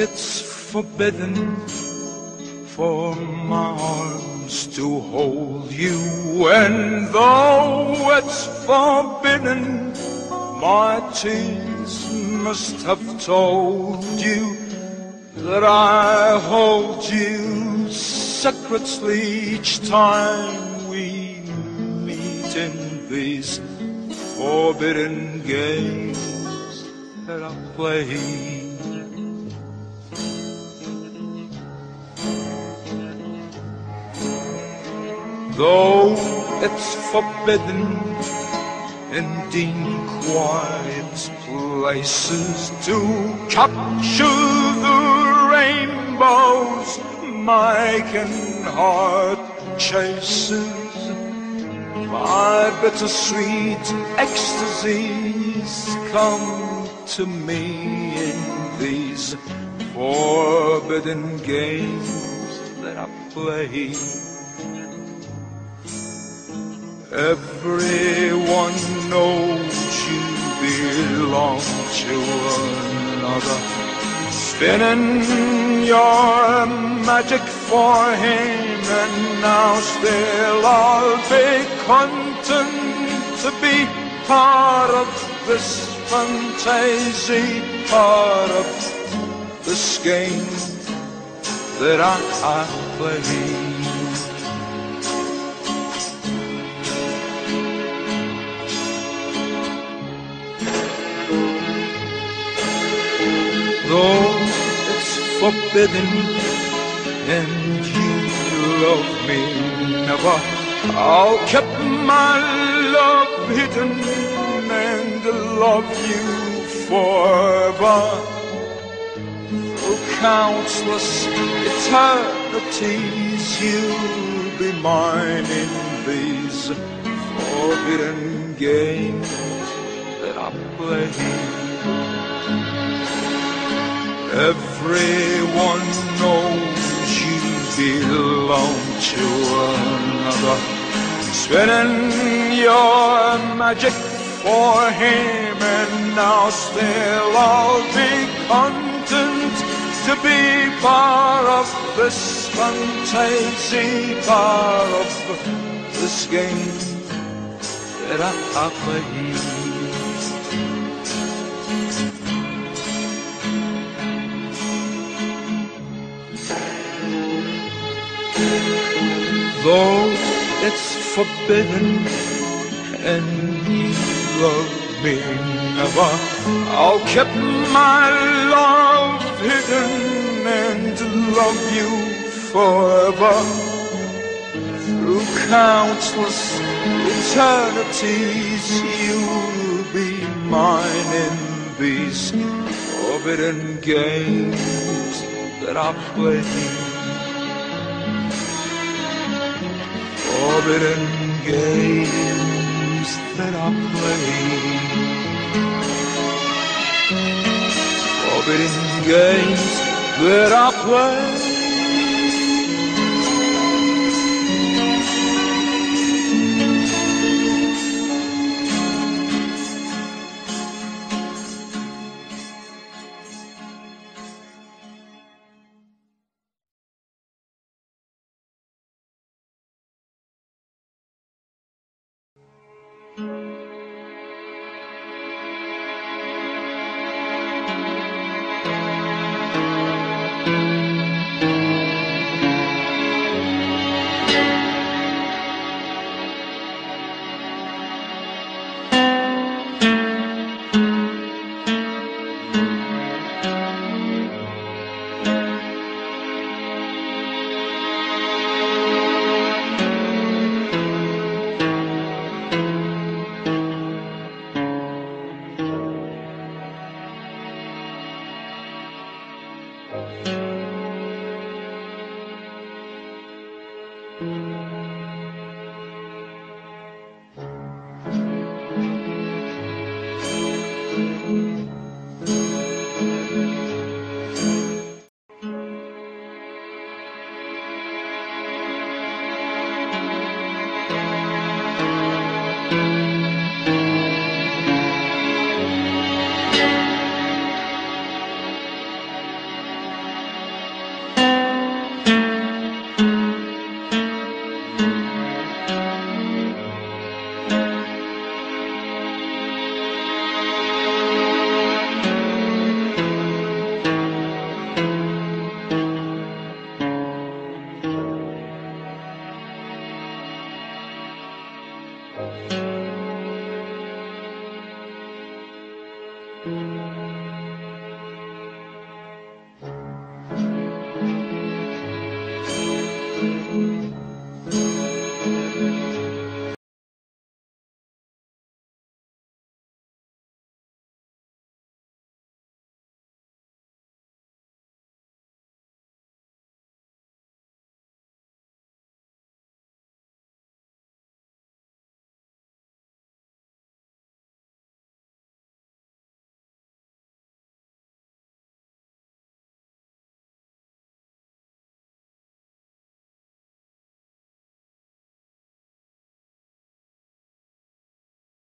it's forbidden for my arms to hold you, and though it's forbidden, my tears must have told you that I hold you secretly each time we meet in these forbidden games that I play. Though it's forbidden in dim quiet places to capture the rainbows my aching heart chases. My bittersweet ecstasies come to me in these forbidden games that I play. Everyone knows you belong to another. Spinning your magic for him, and now still I'll be content to be part of this fantasy, part of this game that I, I play. Forbidden and you love me never. I'll keep my love hidden and love you forever. Through countless eternities you'll be mine in these forbidden games that I play Everyone knows you belong to another. Spinning your magic for him, and now still I'll be content to be part of this fantasy, part of this game that I, I play. Though it's forbidden and you love me never. I'll keep my love hidden and love you forever. Through countless eternities you'll be mine in these forbidden games that I play forbidden games that I play. Forbidden games that I play.